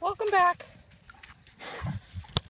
Welcome back.